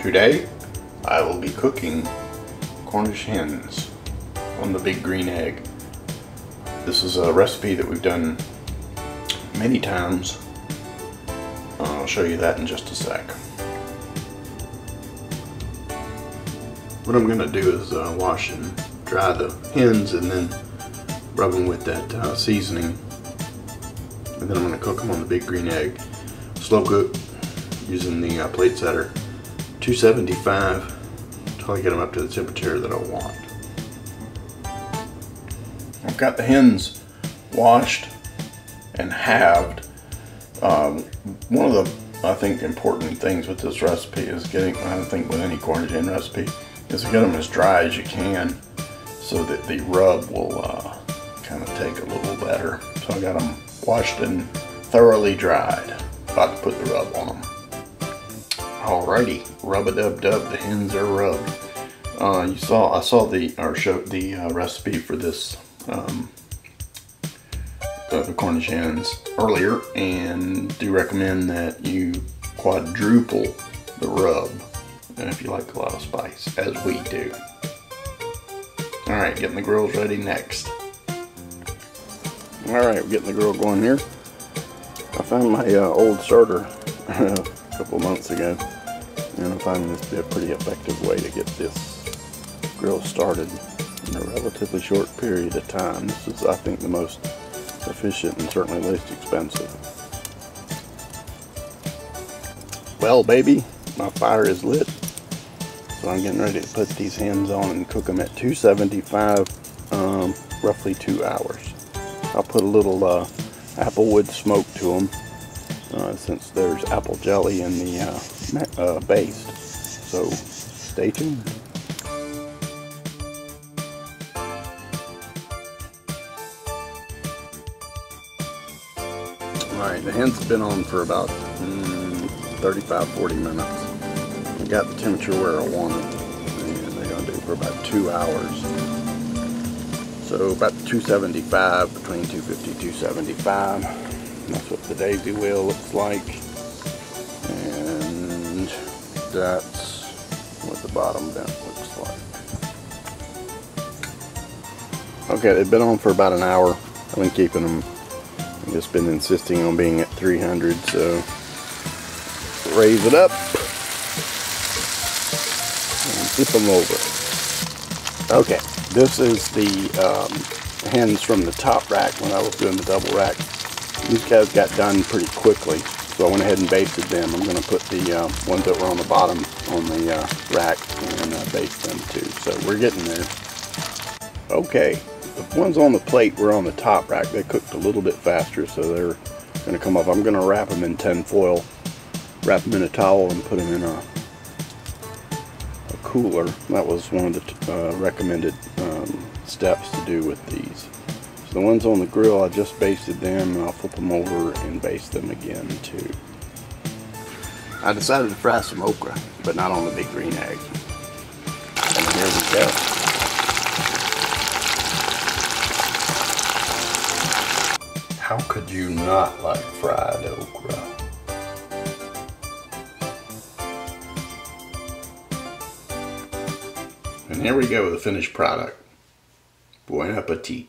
Today, I will be cooking Cornish hens on the big green egg. This is a recipe that we've done many times. I'll show you that in just a sec. What I'm going to do is uh, wash and dry the hens and then rub them with that uh, seasoning. And then I'm going to cook them on the big green egg. Slow cook using the uh, plate setter 275 until I get them up to the temperature that I want. I've got the hens washed and halved. Um, one of the, I think, important things with this recipe is getting, I think with any Cornish hen recipe, is to get them as dry as you can so that the rub will uh, kind of take a little better. So I got them washed and thoroughly dried. About to put the rub on them. Alrighty, rub-a-dub-dub, the hens are rubbed. Uh, you saw, I saw the, or showed the uh, recipe for this, um, Cornish hens earlier, and do recommend that you quadruple the rub, and if you like a lot of spice, as we do. Alright, getting the grills ready next. Alright, we're getting the grill going here. I found my uh, old starter a couple months ago and I find this to be a pretty effective way to get this grill started in a relatively short period of time. This is, I think, the most efficient and certainly least expensive. Well, baby, my fire is lit. So I'm getting ready to put these hens on and cook them at 275, um, roughly two hours. I'll put a little uh, applewood smoke to them uh, since there's apple jelly in the uh, uh, base. So stay tuned. Alright, the hens been on for about mm, 35-40 minutes. I got the temperature where I want it, and they're going to do it for about two hours. So about 275, between 250 275. That's what the daisy wheel looks like. And that's what the bottom vent looks like. Okay, they've been on for about an hour. I've been keeping them, I've just been insisting on being at 300, so raise it up and flip them over. Okay, this is the um, hens from the top rack when I was doing the double rack. These guys got done pretty quickly, so I went ahead and basted them. I'm going to put the uh, ones that were on the bottom on the uh, rack and uh, baste them too. So we're getting there. Okay, the ones on the plate were on the top rack. They cooked a little bit faster, so they're going to come up. I'm going to wrap them in tin foil, wrap them in a towel, and put them in a, a cooler. That was one of the uh, recommended um, steps to do with these. The ones on the grill, I just basted them and I'll flip them over and baste them again too. I decided to fry some okra, but not on the big green egg. And here we go. How could you not like fried okra? And here we go, with the finished product. Bon appetit.